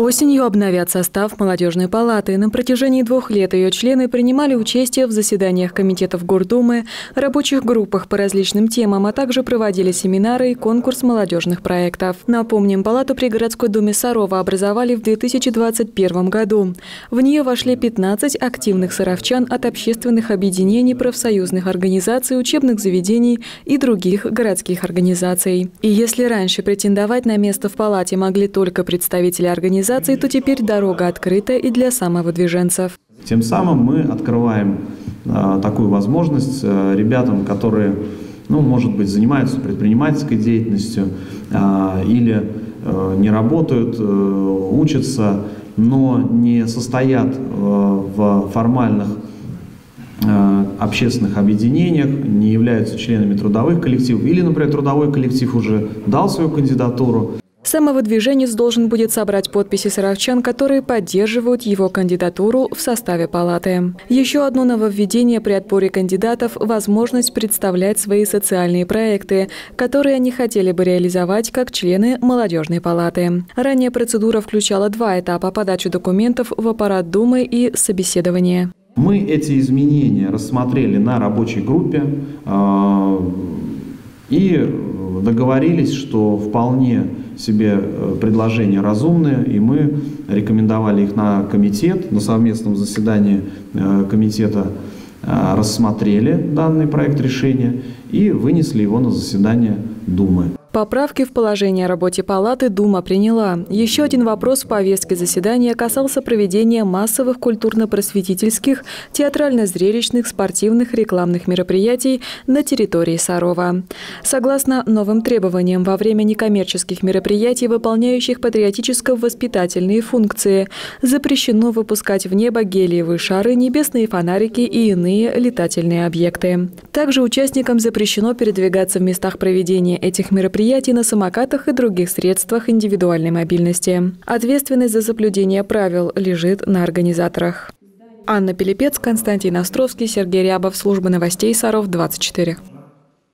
Осенью обновят состав молодежной палаты. На протяжении двух лет ее члены принимали участие в заседаниях комитетов Гордумы, рабочих группах по различным темам, а также проводили семинары и конкурс молодежных проектов. Напомним, палату при городской думе Сарова образовали в 2021 году. В нее вошли 15 активных саровчан от общественных объединений, профсоюзных организаций, учебных заведений и других городских организаций. И если раньше претендовать на место в палате могли только представители организаций, организаций, то теперь дорога открыта и для самовыдвиженцев. Тем самым мы открываем э, такую возможность э, ребятам, которые, ну, может быть, занимаются предпринимательской деятельностью э, или э, не работают, э, учатся, но не состоят э, в формальных общественных объединениях, не являются членами трудовых коллективов, или, например, трудовой коллектив уже дал свою кандидатуру, Самовыдвиженец должен будет собрать подписи саровчан, которые поддерживают его кандидатуру в составе палаты. Еще одно нововведение при отборе кандидатов – возможность представлять свои социальные проекты, которые они хотели бы реализовать как члены молодежной палаты. Ранее процедура включала два этапа – подачу документов в аппарат Думы и собеседование. Мы эти изменения рассмотрели на рабочей группе а, и договорились, что вполне себе э, предложения разумные, и мы рекомендовали их на комитет, на совместном заседании э, комитета э, рассмотрели данный проект решения и вынесли его на заседание Думы. Поправки в положение о работе палаты Дума приняла. Еще один вопрос в повестке заседания касался проведения массовых культурно-просветительских, театрально-зрелищных, спортивных, рекламных мероприятий на территории Сарова. Согласно новым требованиям, во время некоммерческих мероприятий, выполняющих патриотическо-воспитательные функции, запрещено выпускать в небо гелиевые шары, небесные фонарики и иные летательные объекты. Также участникам запрещено передвигаться в местах проведения этих мероприятий мероприятий на самокатах и других средствах индивидуальной мобильности. Ответственность за соблюдение правил лежит на организаторах. Анна Пелепец, Константин Островский, Сергей Рябов, Служба новостей Саров, 24.